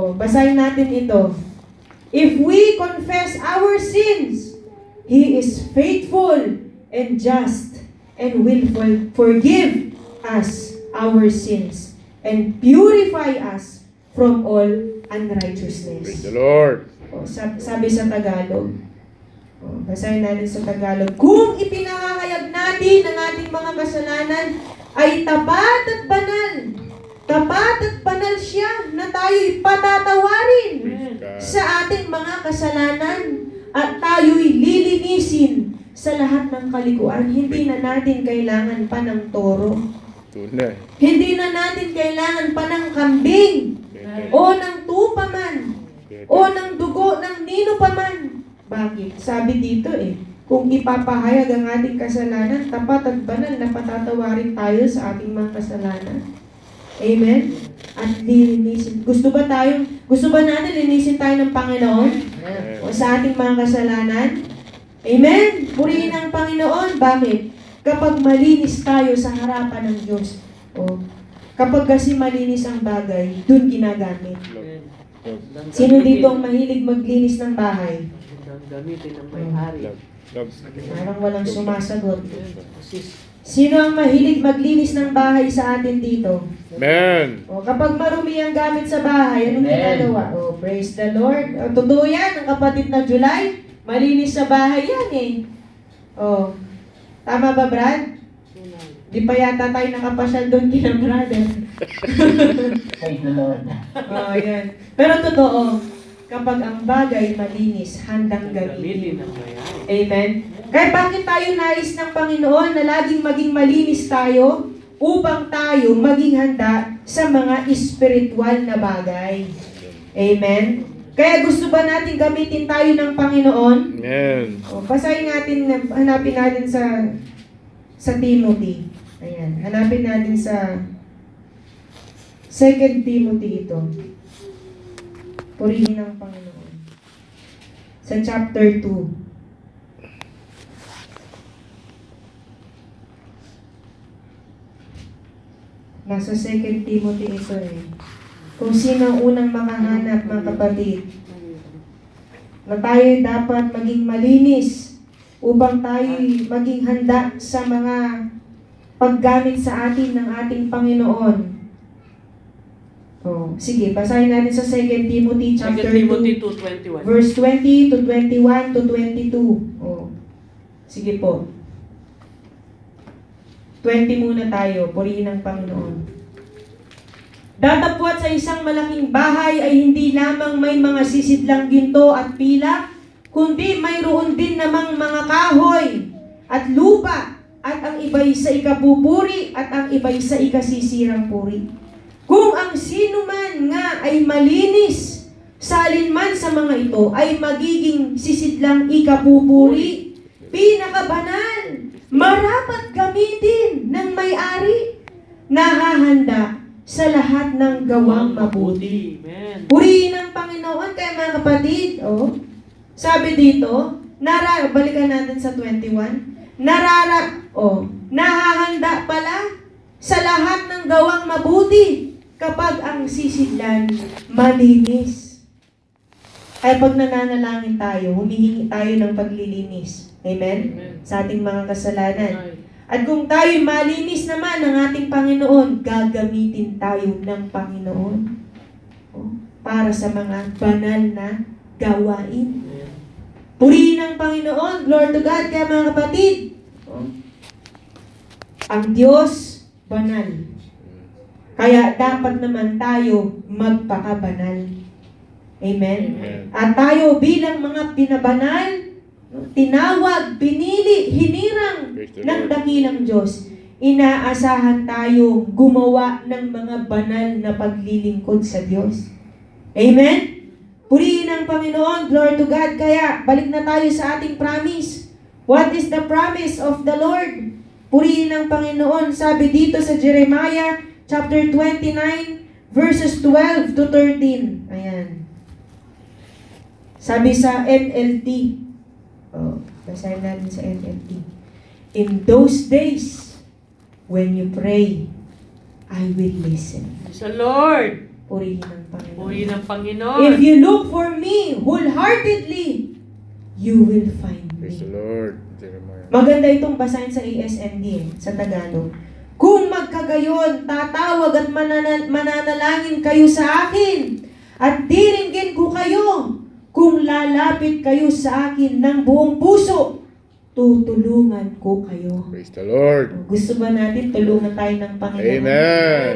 O, basahin natin ito. If we confess our sins, He is faithful and just and will for- forgive us our sins and purify us from all Praise unrighteousness. the Lord. O, sabi sa Tagalog, o, basahin natin sa Tagalog, kung ipinangangayag natin ang ating mga kasalanan, ay tapat at banal. Tapat at banal siya na tayo'y patatawarin sa ating mga kasalanan at tayo'y lilinisin sa lahat ng kalikuan. Hindi na natin kailangan pa ng toro. Tunay. Hindi na natin kailangan pa ng kambing o ng tupa man o ng dugo ng nino pa man. Bakit? Sabi dito eh, kung ipapahayag ang ating kasalanan, tapat at banal na patatawarin tayo sa ating mga kasalanan. Amen? At lilinisin. Gusto ba tayo, gusto ba natin linisin tayo ng Panginoon? Amen. O sa ating mga kasalanan? Amen? Purihin ang Panginoon. Bakit? Kapag malinis tayo sa harapan ng Diyos. O, kapag kasi malinis ang bagay, dun ginagamit. Sino dito ang mahilig maglinis ng bahay? Gamitin ng may-ari. Parang walang sumasagot. Assist. Sino ang mahilig maglinis ng bahay sa atin dito? Amen. O, kapag marumi ang gamit sa bahay, anong ginagawa? O, praise the Lord. O, totoo yan, ang kapatid na July, malinis sa bahay yan eh. O, tama ba Brad? Di pa yata tayo nakapasyal doon kina brother. Praise the Lord. O, yan. Pero totoo, kapag ang bagay malinis, handang Ang gamitin. Amen? Kaya bakit tayo nais ng Panginoon na laging maging malinis tayo upang tayo maging handa sa mga espiritual na bagay. Amen? Kaya gusto ba natin gamitin tayo ng Panginoon? Amen. O, basahin natin, hanapin natin sa sa Timothy. Ayan, hanapin natin sa 2 Timothy ito. Purihin ang Panginoon. Sa chapter 2. Nasa 2 Timothy ito eh. Kung sino ang unang makahanap, mga kapatid, na tayo dapat maging malinis upang tayo maging handa sa mga paggamit sa atin ng ating Panginoon. Sige, basahin natin sa 2 Timothy 2 chapter Timothy 2, 2.21. verse 20 to 21 to 22. Oh. Sige po. 20 muna tayo, purihin ang Panginoon. Datapwat sa isang malaking bahay ay hindi lamang may mga sisidlang ginto at pila, kundi mayroon din namang mga kahoy at lupa at ang iba'y sa ikapupuri at ang iba'y sa ikasisirang puri. Kung ang sino man nga ay malinis sa alinman sa mga ito ay magiging sisidlang ikapupuri, pinakabanal, marapat gamitin ng may-ari, nahahanda sa lahat ng gawang mabuti. Purihin ang Panginoon kaya mga kapatid, oh. Sabi dito, nara balikan natin sa 21. Narara oh, nahahanda pala sa lahat ng gawang mabuti kapag ang sisidlan malinis. Ay pag nananalangin tayo, humihingi tayo ng paglilinis. Amen? Amen. Sa ating mga kasalanan. At kung tayo malinis naman ng ating Panginoon, gagamitin tayo ng Panginoon oh, para sa mga banal na gawain. Amen. Purihin ang Panginoon, glory to God, kaya mga kapatid. oh, ang Diyos, banal. Kaya dapat naman tayo magpakabanal. Amen? Amen. At tayo bilang mga pinabanal, tinawag, pinili, hinirang ng dakilang Diyos, inaasahan tayo gumawa ng mga banal na paglilingkod sa Diyos. Amen? Purihin ang Panginoon, glory to God. Kaya, balik na tayo sa ating promise. What is the promise of the Lord? Purihin ang Panginoon. Sabi dito sa Jeremiah chapter 29, verses 12 to 13. Ayan. Sabi sa NLT. Oh, basahin natin sa NLT. In those days, when you pray, I will listen. The Lord. Purihin ang Panginoon. Puri ng Panginoon. If you look for me wholeheartedly, you will find Praise the me. Lord. Jeremiah. Maganda itong basahin sa ASMD eh, sa Tagalog. Kung magkagayon, tatawag at manana- mananalangin kayo sa akin at diringgin ko kayo. Kung lalapit kayo sa akin ng buong puso, tutulungan ko kayo. Praise the Lord. Gusto ba natin tulungan tayo ng Panginoon? Amen.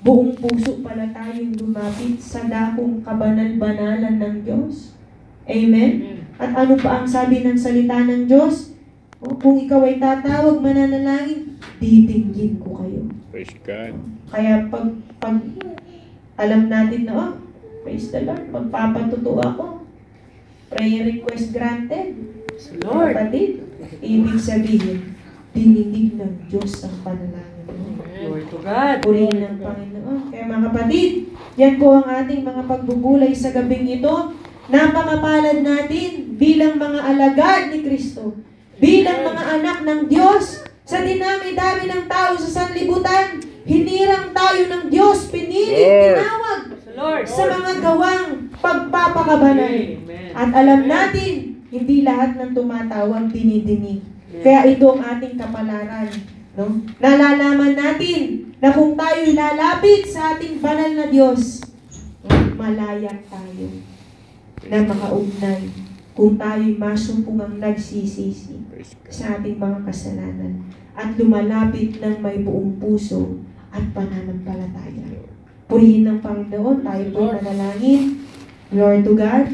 Buong puso pala tayong lumapit sa dakong kabanal-banalan ng Diyos. Amen? At ano pa ang sabi ng salita ng Diyos? Kung ikaw ay tatawag, mananalangin, titinggin ko kayo. Praise God. Kaya pag, pag alam natin na, oh, praise the Lord, magpapatuto ako. Prayer request granted. Lord. Kapatid, ibig sabihin, dinidig ng Diyos ang panalangin mo. Glory to God. Purihin ng Panginoon. Kaya mga kapatid, yan po ang ating mga pagbubulay sa gabing ito. Napakapalad natin bilang mga alagad ni Kristo. Bilang mga anak ng Diyos. Sa dinami-dami ng tao sa sanlibutan, hinirang tayo ng Diyos, pinili, Lord. tinawag Sa Lord. sa mga gawang pagpapakabanal. Amen. At alam natin, hindi lahat ng tumatawag dinidinig. Kaya ito ang ating kapalaran. No? Nalalaman natin na kung tayo lalapit sa ating banal na Diyos, malaya tayo na makaugnay kung tayo'y masumpungang nagsisisi sa ating mga kasalanan at lumalapit ng may buong puso at pananampalataya. Purihin ng Panginoon, tayo po manalangin. Lord to God,